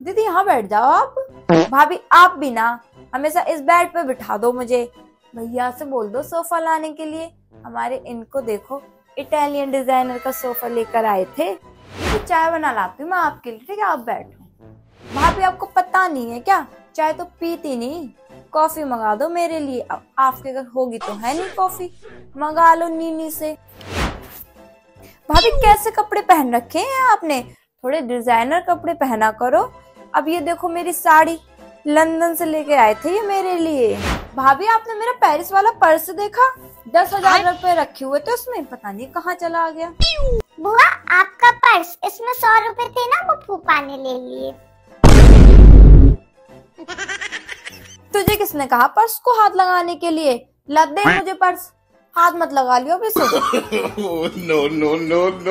दीदी, यहाँ बैठ जाओ आप। भाभी, आप भी ना हमेशा इस बेड पे बिठा दो मुझे। भैया से बोल दो सोफा लाने के लिए। हमारे इनको देखो, इटालियन डिज़ाइनर का सोफा लेकर आए थे। तो चाय बना लाती मैं आपके लिए, ठीक है? आप बैठो। भाभी, आपको पता नहीं है क्या? चाय तो पीती नहीं। कॉफ़ी मंगा दो मेरे लिए। अब आपके घर होगी तो है नहीं कॉफ़ी। मंगा लो नीनी से। भाभी, कैसे कपड़े पहन रखे हैं आपने? थोड़े डिज़ाइनर कपड़े पहना करो। अब ये देखो मेरी साड़ी लंदन से लेके आए थे ये मेरे लिए। भाभी आपने मेरा पेरिस वाला पर्स देखा? दस हज़ार रूपए रखे हुए थे उसमें। पता नहीं कहाँ चला गया। बुआ आपका पर्स इसमें सौ रुपए थे ना वो फूफा ने ले लिए। तुझे किसने कहा पर्स को हाथ लगाने के लिए? लग दे मुझे पर्स। हाथ मत लगा लियो नो नो no, no.